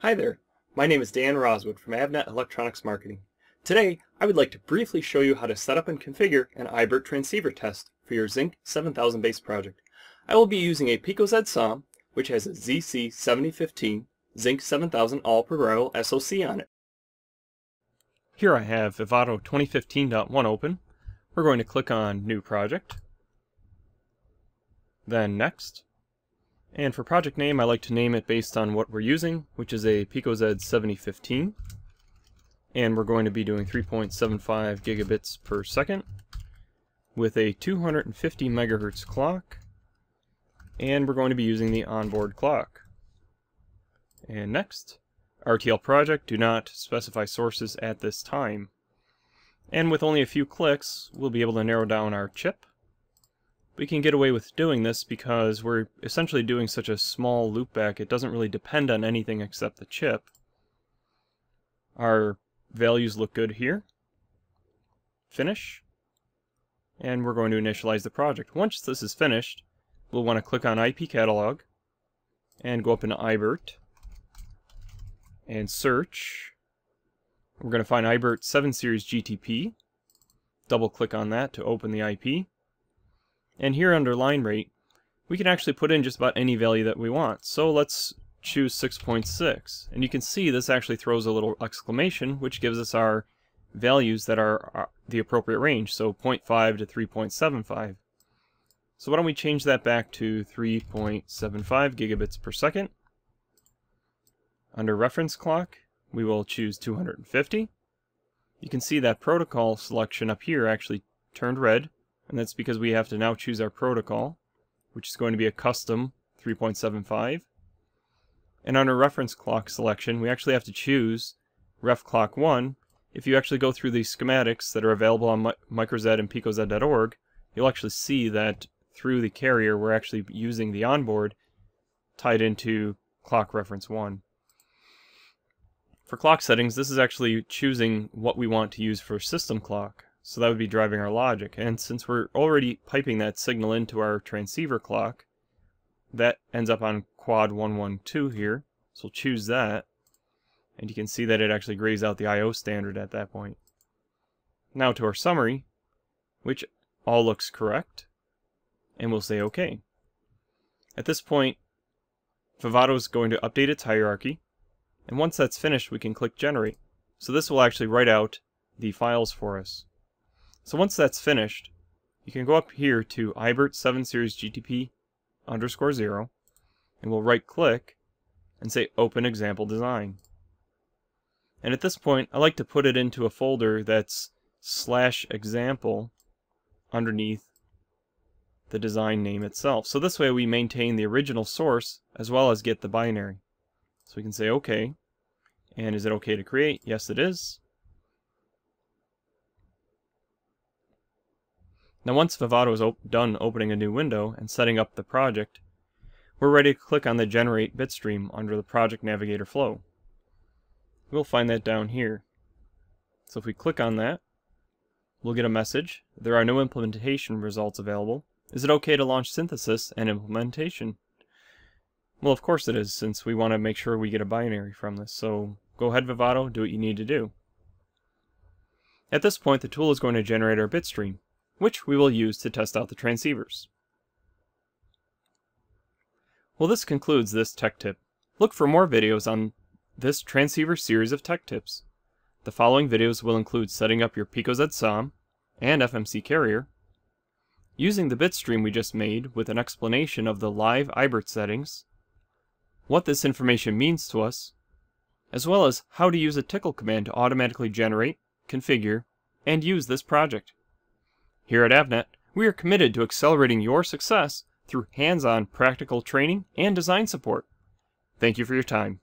Hi there, my name is Dan Rozwood from Avnet Electronics Marketing. Today, I would like to briefly show you how to set up and configure an iBert transceiver test for your Zynq 7000 base project. I will be using a Pico PicoZed SOM, which has a ZC7015 Zynq 7000 all programmable SoC on it. Here I have Vivado 2015.1 open. We're going to click on New Project, then Next, and for project name, I like to name it based on what we're using, which is a PicoZed 7015. And we're going to be doing 3.75 gigabits per second with a 250 megahertz clock. And we're going to be using the onboard clock. And next, RTL project, do not specify sources at this time. And with only a few clicks, we'll be able to narrow down our chip we can get away with doing this because we're essentially doing such a small loopback, it doesn't really depend on anything except the chip. Our values look good here. Finish. And we're going to initialize the project. Once this is finished, we'll want to click on IP Catalog and go up into iBert and search. We're going to find iBert 7 Series GTP. Double click on that to open the IP. And here under line rate, we can actually put in just about any value that we want. So let's choose 6.6. And you can see this actually throws a little exclamation, which gives us our values that are uh, the appropriate range, so 0.5 to 3.75. So why don't we change that back to 3.75 gigabits per second. Under reference clock, we will choose 250. You can see that protocol selection up here actually turned red, and that's because we have to now choose our protocol, which is going to be a custom 3.75. And under reference clock selection, we actually have to choose ref clock 1. If you actually go through the schematics that are available on MicroZed and picozed.org, you'll actually see that through the carrier, we're actually using the onboard tied into clock reference 1. For clock settings, this is actually choosing what we want to use for system clock. So that would be driving our logic. And since we're already piping that signal into our transceiver clock, that ends up on quad 112 here. So we'll choose that. And you can see that it actually grays out the I.O. standard at that point. Now to our summary, which all looks correct. And we'll say OK. At this point, Vivado is going to update its hierarchy. And once that's finished, we can click Generate. So this will actually write out the files for us. So once that's finished, you can go up here to iBert 7 Series GTP underscore 0, and we'll right click and say Open Example Design. And at this point, I like to put it into a folder that's slash example underneath the design name itself. So this way we maintain the original source as well as get the binary. So we can say OK. And is it okay to create? Yes, it is. Now once Vivado is op done opening a new window and setting up the project, we're ready to click on the Generate Bitstream under the Project Navigator flow. We'll find that down here. So if we click on that, we'll get a message. There are no implementation results available. Is it okay to launch synthesis and implementation? Well, of course it is, since we want to make sure we get a binary from this. So go ahead, Vivado, do what you need to do. At this point, the tool is going to generate our bitstream which we will use to test out the transceivers. Well, this concludes this tech tip. Look for more videos on this transceiver series of tech tips. The following videos will include setting up your PicoZed SOM and FMC carrier, using the bitstream we just made with an explanation of the live iBert settings, what this information means to us, as well as how to use a Tcl command to automatically generate, configure, and use this project. Here at Avnet, we are committed to accelerating your success through hands-on practical training and design support. Thank you for your time.